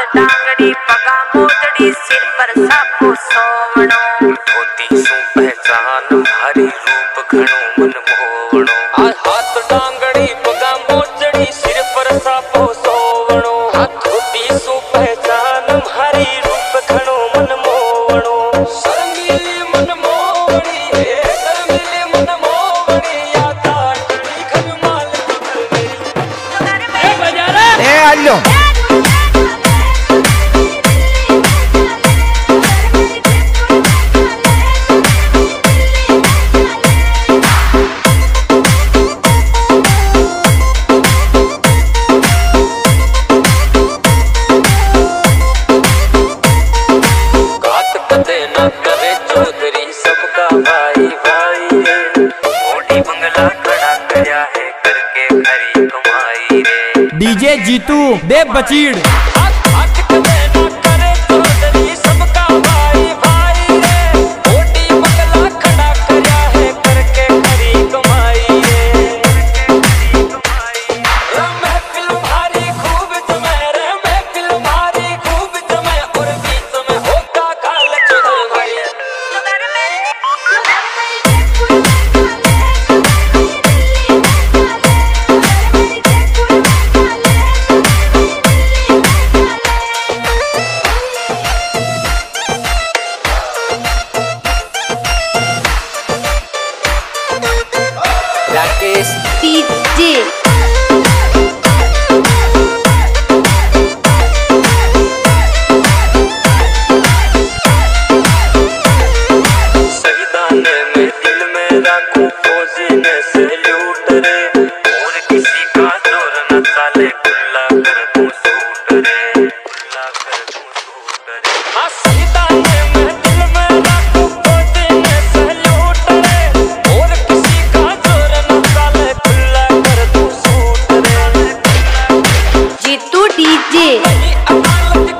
ਹੱਥ ਡਾਂਗੜੀ ਪਗਾ ਮੋਦੜੀ ਸਿਰ ਪਰ ਸਾਪੋ ਸੋਵਣੋ। ਹੋਤੀ ਸੂ ਪਹਿਚਾਨ ਹਰੀ ਰੂਪ ਘਣੋ ਮਨ ਮੋਵਣੋ ਆ ਹੱਥ ਡਾਂਗੜੀ ਪਗਾ ਮੋਦੜੀ ਸਿਰ ਪਰ ਸਾਪੋ ਸੋਵਣੋ। ਹੱਥ ਹੋਤੀ ਸੂ ਪਹਿਚਾਨ ਹਰੀ ਰੂਪ ਘਣੋ ਮਨ ਮੋਵਣੋ ਸਰੰਗੀਲੀ ਮਨ ਮੋਵਣੀ ਹੈ ਸਰੰਗੀਲੀ ਮਨ ਮੋਵਣੀ ਆ ਤਾਟ ਖਨ ਮਾਲ ਕੁਤਰ ਗਈ। ਇਹ ਬਜਾਰਾ। ਇਹ ਆਲੋ। डीजे जीतू देव बचीड़। सैल्यूट रे और किसी का ज़ोर न चाले खुला कर दूँ सूट रे खुला कर दूँ सूट रे हाँ संविधान में दिल में राखूं फौजी ने सैल्यूट रे और किसी का ज़ोर न चाले खुला कर दूँ सूट रे जीतू डीजे। नहीं अदालत